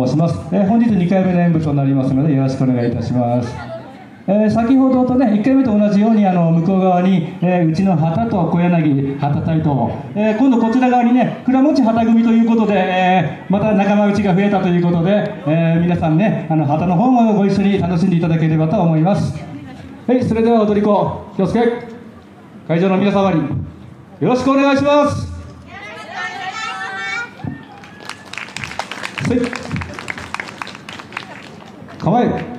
と申します、えー、本日2回目の演舞となりますのでよろしくお願いいたします。えー、先ほどとね1回目と同じようにあの向こう側に、えー、うちの旗と小柳旗隊と、えー、今度こちら側にね倉持旗組ということで、えまた仲間内が増えたということで、え皆さんねあの旗の方もご一緒に楽しんでいただければと思います。はいそれでは踊り子気をつけ会場の皆様によろしくお願いします。はい構える。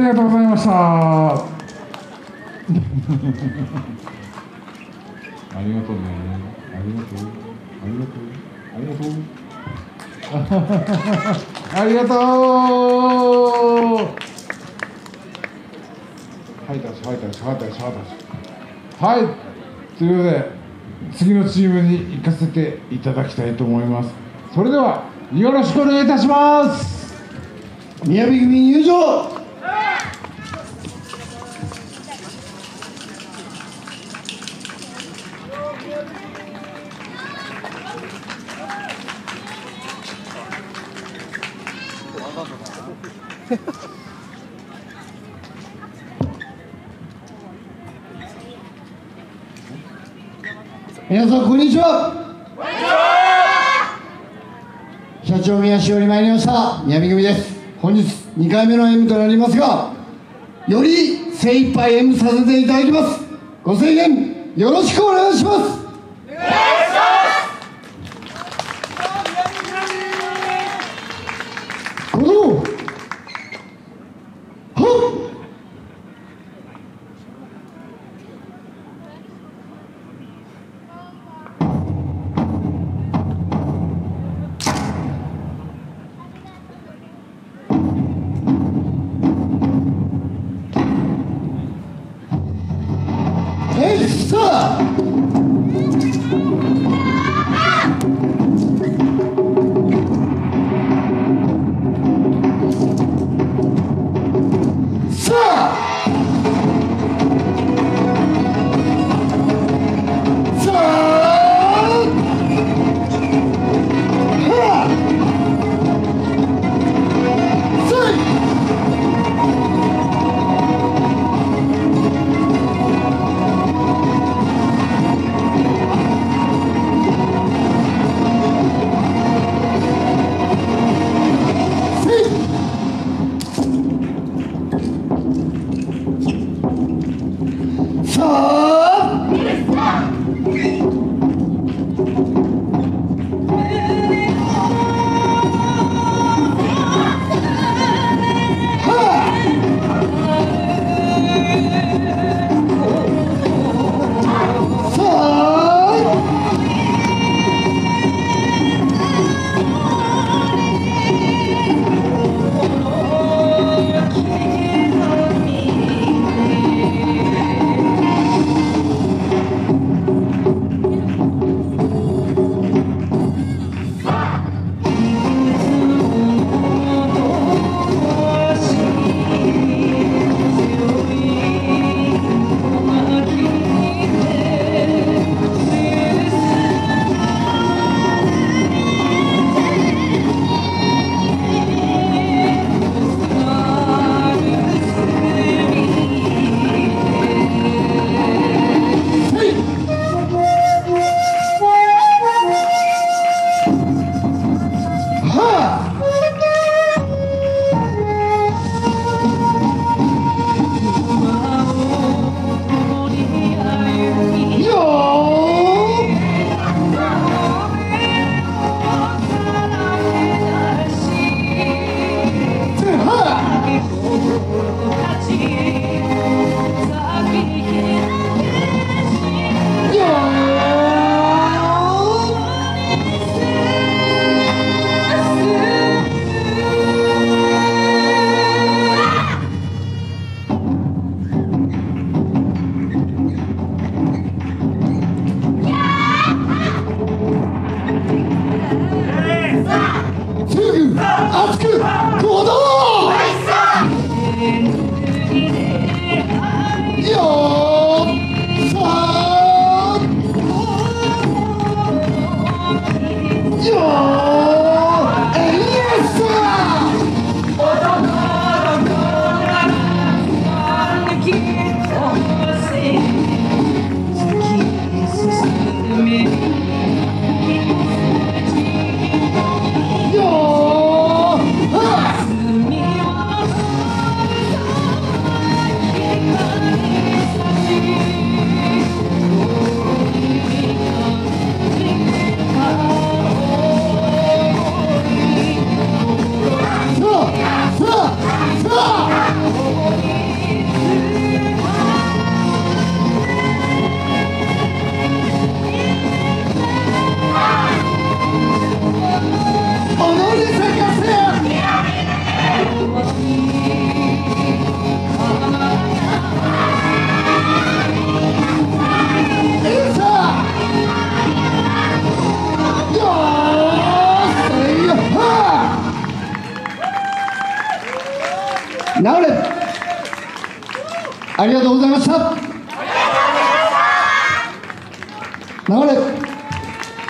りがとうございました。ありがとう。ねありがとう。ありがとう。ありがとう。ありがとうはいたしはいたしはいたしはいたしはいということで次のチームに行かせていただきたいと思います。それではよろしくお願いいたします。宮城組入場皆さんこんにちは。社長宮市より参りました。宮城組です。本日2回目の M となりますがより精一杯 M させていただきます。ご制限よろしくお願いします。こ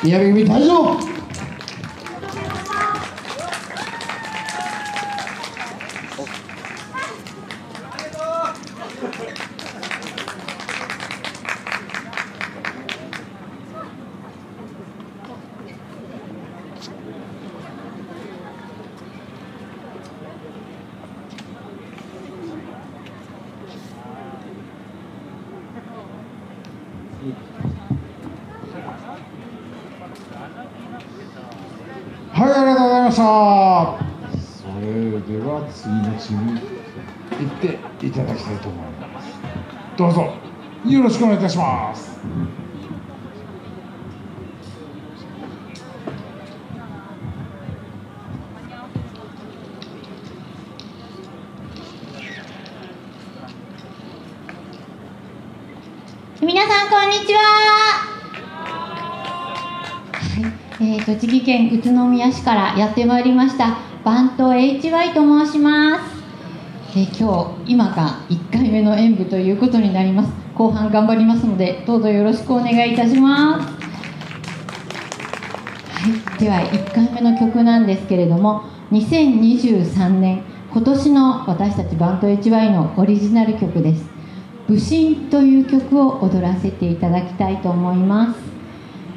宮部組退それでは次のチームに行っていただきたいと思います。どうぞよろしくお願いいたします。栃木県宇都宮市からやってまいりましたバント HY と申します。え今日今が1回目の演舞ということになります。後半頑張りますのでどうぞよろしくお願いいたします。はい、では1回目の曲なんですけれども2023年今年の私たちバント HY のオリジナル曲です「武神」という曲を踊らせていただきたいと思います、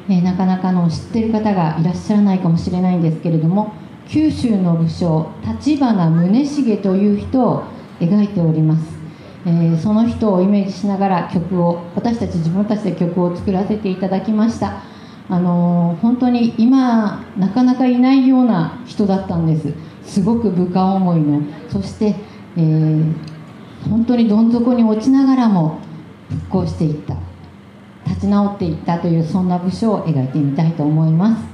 えーなかなかの知ってる方がいらっしゃらないかもしれないんですけれども九州の武将立花宗茂という人を描いております。えーその人をイメージしながら曲を私たち自分たちで曲を作らせていただきました。あのー本当に今なかなかいないような人だったんです。すごく部下思いのそして、えー本当にどん底に落ちながらも復興していった。ち直っていったというそんな武将を描いてみたいと思います。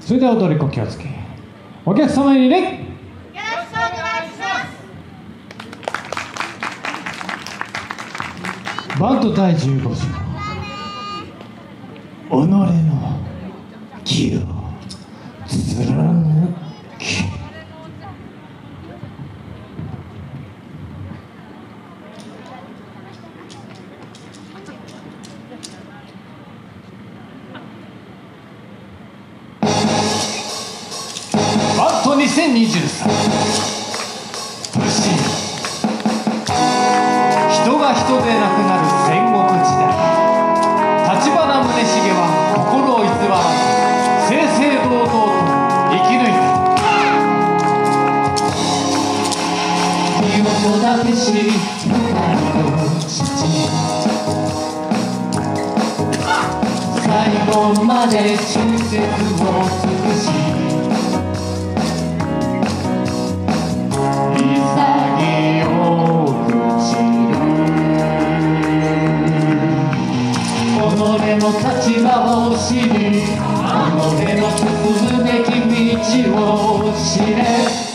それでは踊り子気をつけお客様に礼バント第15条己の義を貫け神人が人でなくなる戦国時代。立花宗茂は心を偽らず正々堂々と生き抜いた。身を育てし最後まで忠節をの立場を知り己の進むべき道を知れ。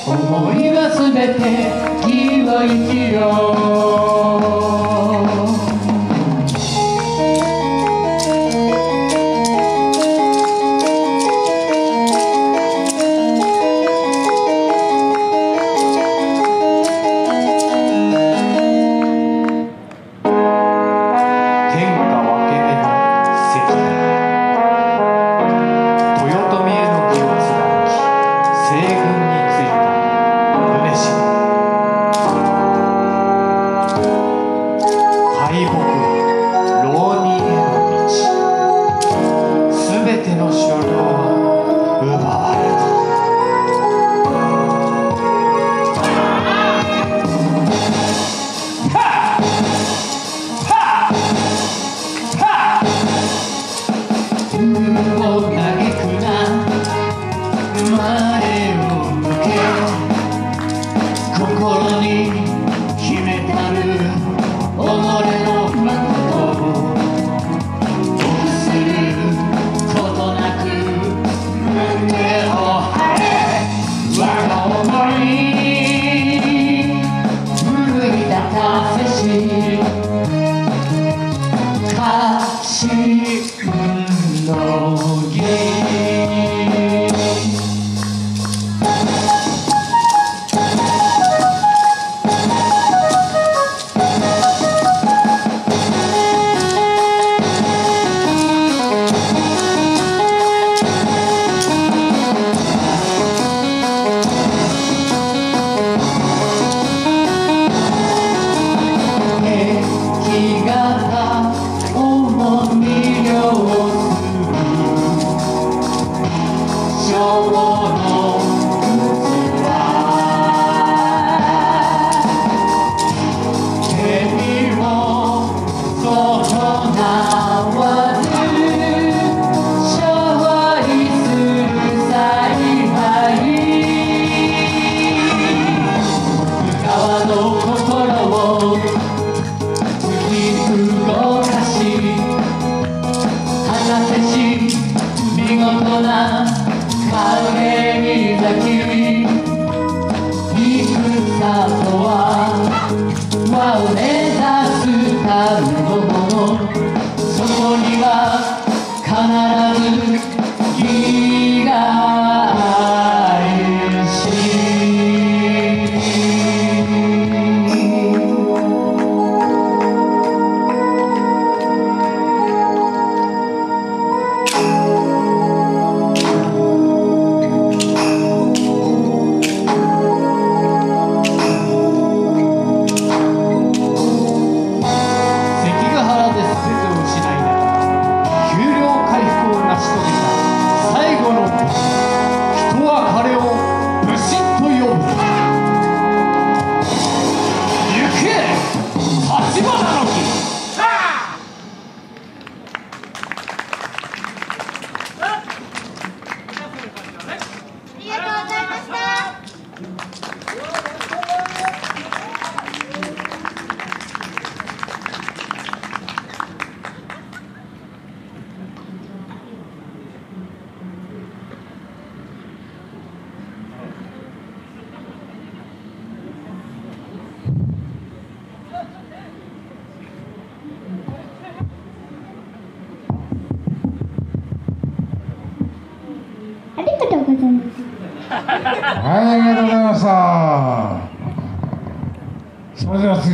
思いは全て義は生きよ